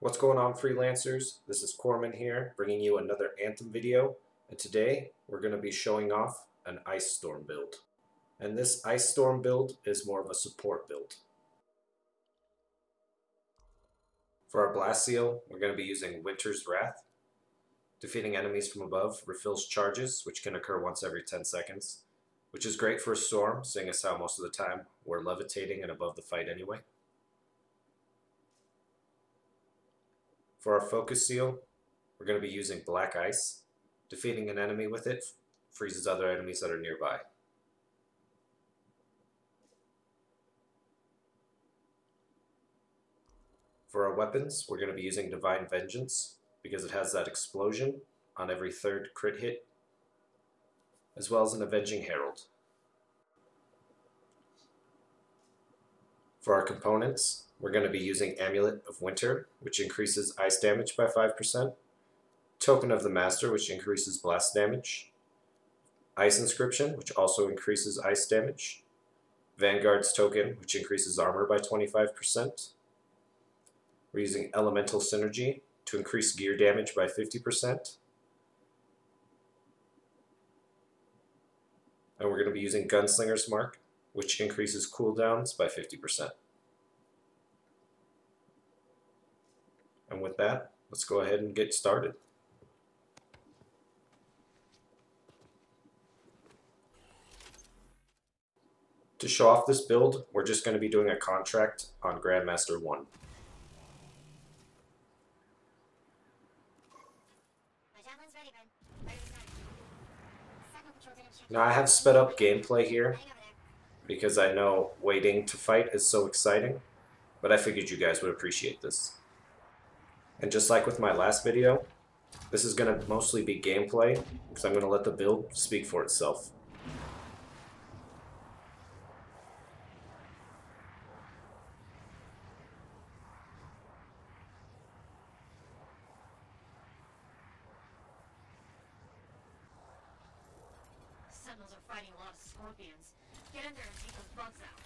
What's going on freelancers? This is Corman here bringing you another Anthem video and today we're going to be showing off an Ice Storm build. And this Ice Storm build is more of a support build. For our Blast Seal we're going to be using Winter's Wrath. Defeating enemies from above refills charges which can occur once every 10 seconds which is great for a storm seeing as how most of the time we're levitating and above the fight anyway. For our focus seal, we're going to be using black ice. Defeating an enemy with it freezes other enemies that are nearby. For our weapons, we're going to be using Divine Vengeance because it has that explosion on every third crit hit, as well as an Avenging Herald. For our components, we're going to be using Amulet of Winter, which increases ice damage by 5%, Token of the Master, which increases blast damage, Ice Inscription, which also increases ice damage, Vanguard's Token, which increases armor by 25%. We're using Elemental Synergy to increase gear damage by 50%. And we're going to be using Gunslinger's Mark, which increases cooldowns by 50%. And with that, let's go ahead and get started. To show off this build, we're just going to be doing a contract on Grandmaster 1. Now I have sped up gameplay here because I know waiting to fight is so exciting, but I figured you guys would appreciate this. And just like with my last video, this is going to mostly be gameplay, because I'm going to let the build speak for itself. Sentinels are fighting a lot of scorpions. Get in there and take those bugs out.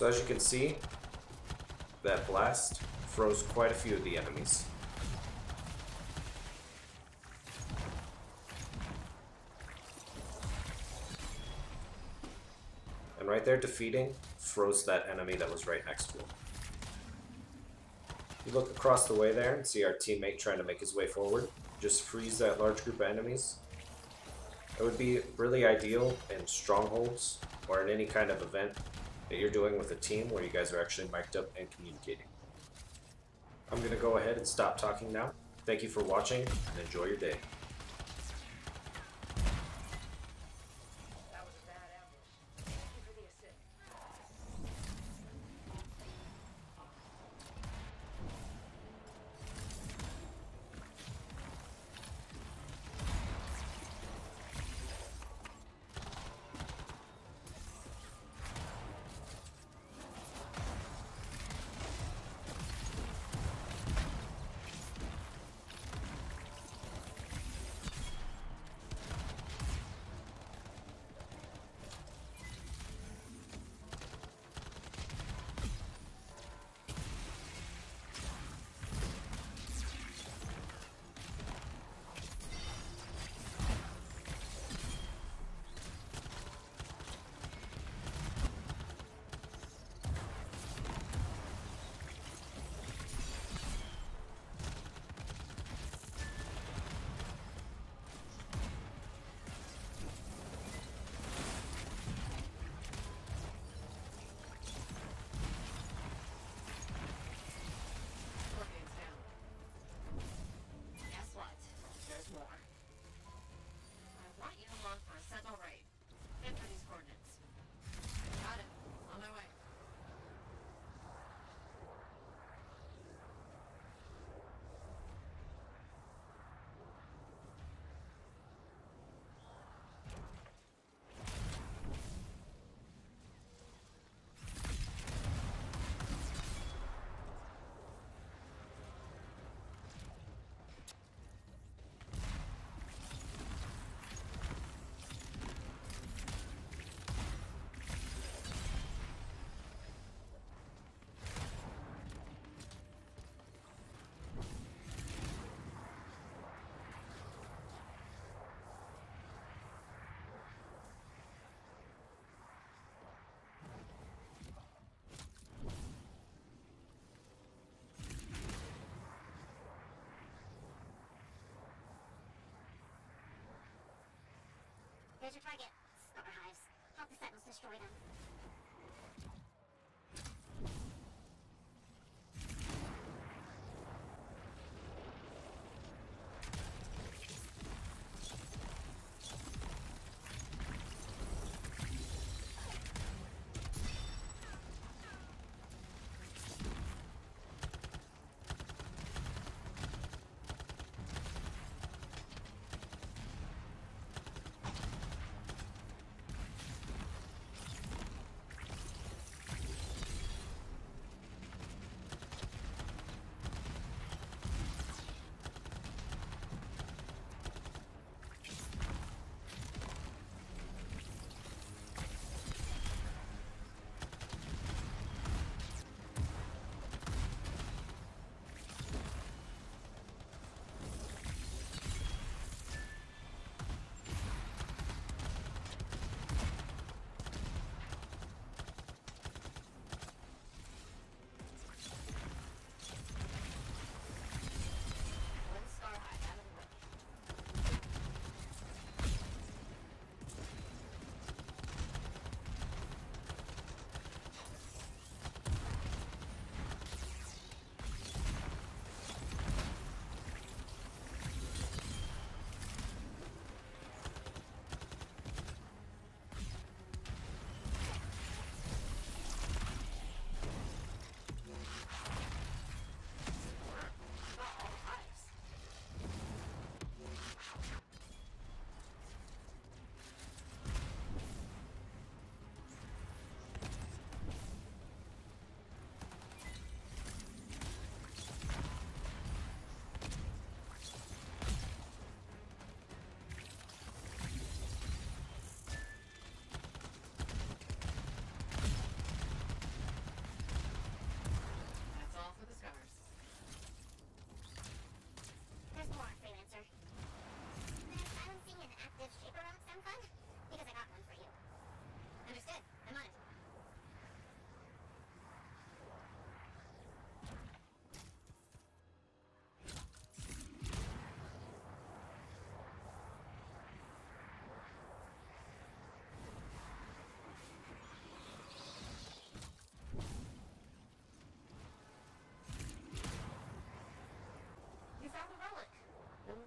So as you can see, that blast froze quite a few of the enemies. And right there defeating froze that enemy that was right next to him. You look across the way there and see our teammate trying to make his way forward. Just freeze that large group of enemies. It would be really ideal in strongholds or in any kind of event that you're doing with a team where you guys are actually mic'd up and communicating. I'm going to go ahead and stop talking now. Thank you for watching and enjoy your day. There's your target. Slaughter hives. Help the sentinels destroy them.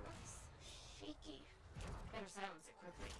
looks shaky. Better silence it quickly.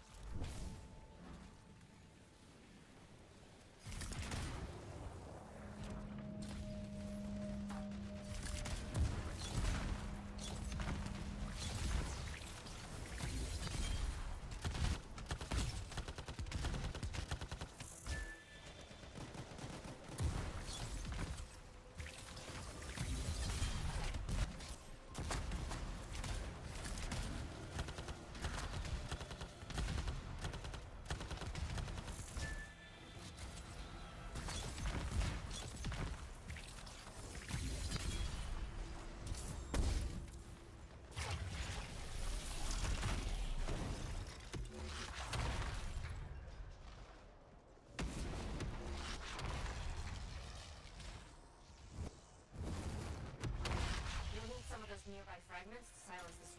fragments to silence the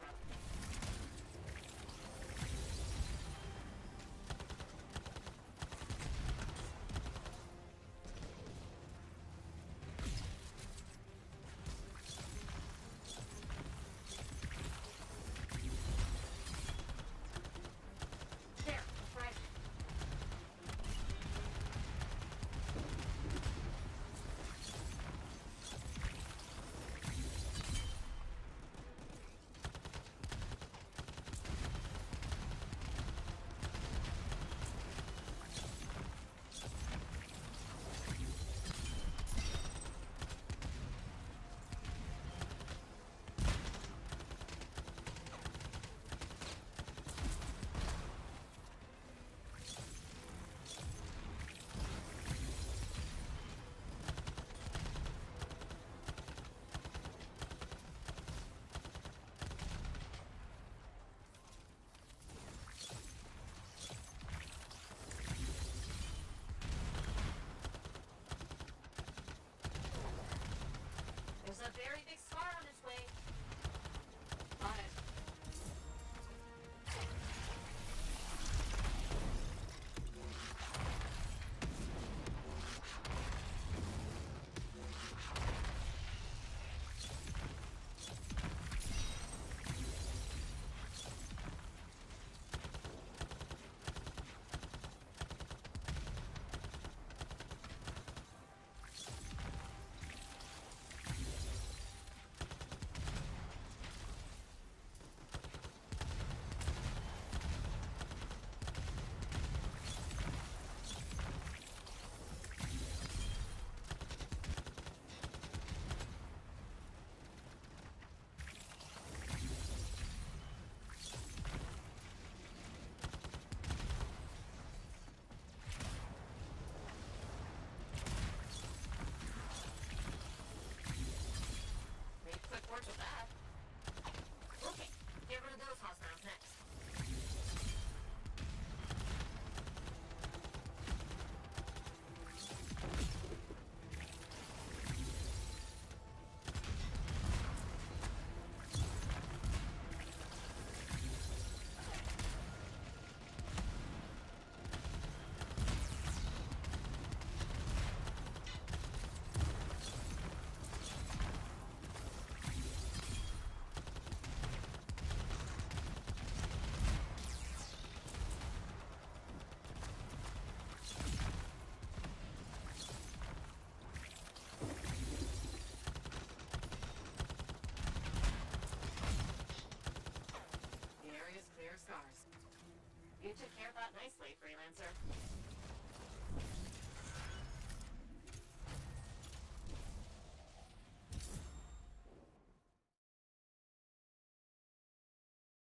You